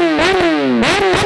¡Bum!